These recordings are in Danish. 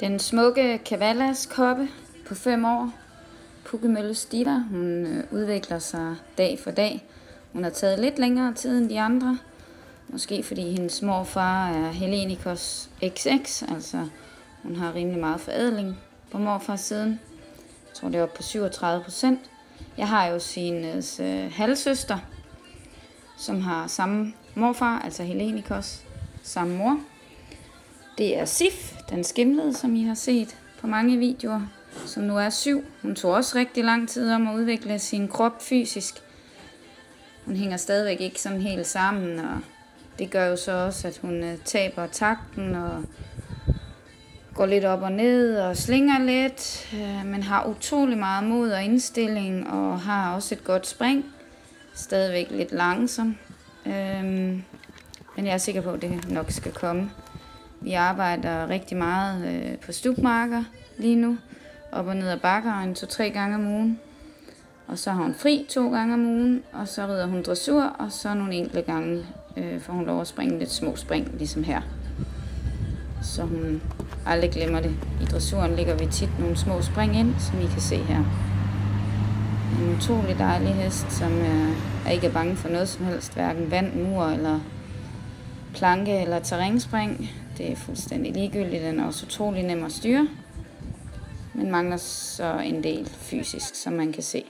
Den smukke Cavallas koppe på 5 år, Pukkemølle Stitter, hun øh, udvikler sig dag for dag. Hun har taget lidt længere tid end de andre. Måske fordi hendes morfar er Helenikos XX, altså hun har rimelig meget forædling på morfars siden. Jeg tror, det er på 37 procent. Jeg har jo sin øh, halvsøster, som har samme morfar, altså Helenikos, samme mor. Det er Sif, den skimlede, som I har set på mange videoer, som nu er syv. Hun tog også rigtig lang tid om at udvikle sin krop fysisk. Hun hænger stadigvæk ikke sådan helt sammen, og det gør jo så også, at hun øh, taber takten og går lidt op og ned og slinger lidt, øh, men har utrolig meget mod og indstilling og har også et godt spring. Stadigvæk lidt langsom, øhm, men jeg er sikker på, at det nok skal komme. Vi arbejder rigtig meget øh, på stupmarker lige nu, op og ned ad bakker en to-tre gange om ugen. Og så har hun fri to gange om ugen, og så rider hun dressur, og så nogle enkelte gange øh, får hun lov at springe lidt små spring, ligesom her. Så hun aldrig glemmer det. I dressuren ligger vi tit nogle små spring ind, som I kan se her. En utrolig dejlig hest, som øh, er ikke er bange for noget som helst, hverken vand, mur eller planke eller terrænspring. Det er fuldstændig ligegyldigt. Den er også utrolig nem at styre, men mangler så en del fysisk, som man kan se.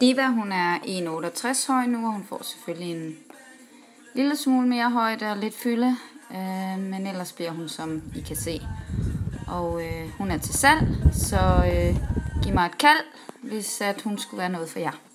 Diva, hun er 1,68 høj nu, og hun får selvfølgelig en lille smule mere højde og lidt fylde, øh, men ellers bliver hun, som I kan se. Og øh, hun er til salg, så øh, giv mig et kald, hvis at hun skulle være noget for jer.